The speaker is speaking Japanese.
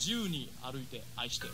自由に歩いて愛して。